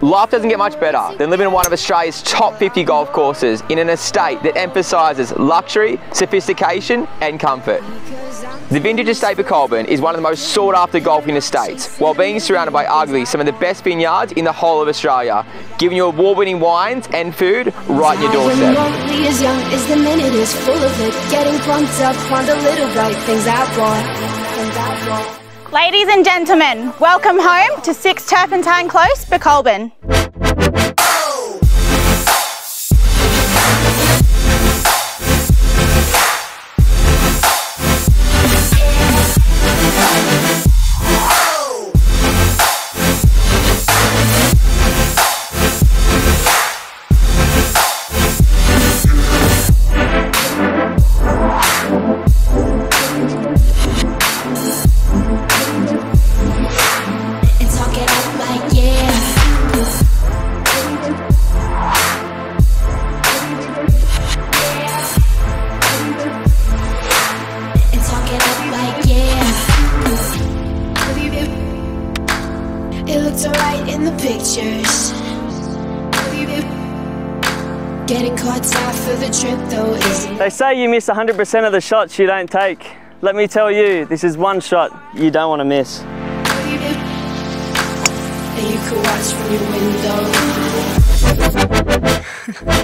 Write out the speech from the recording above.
Life doesn't get much better than living in one of Australia's top 50 golf courses in an estate that emphasises luxury, sophistication and comfort. The Vintage Estate Pokolbin is one of the most sought after golfing estates, while being surrounded by arguably some of the best vineyards in the whole of Australia, giving you award winning wines and food right in your doorstep. As young as the minute is full of it. Getting pumped up on the little bright things I. Ladies and gentlemen, welcome home to 6 Turpentine Close, Pokolbin. It looks alright in the pictures. Getting caught out for the trip though isn't They say you miss 100% of the shots you don't take. Let me tell you, this is one shot you don't want to miss. And you can watch from your window.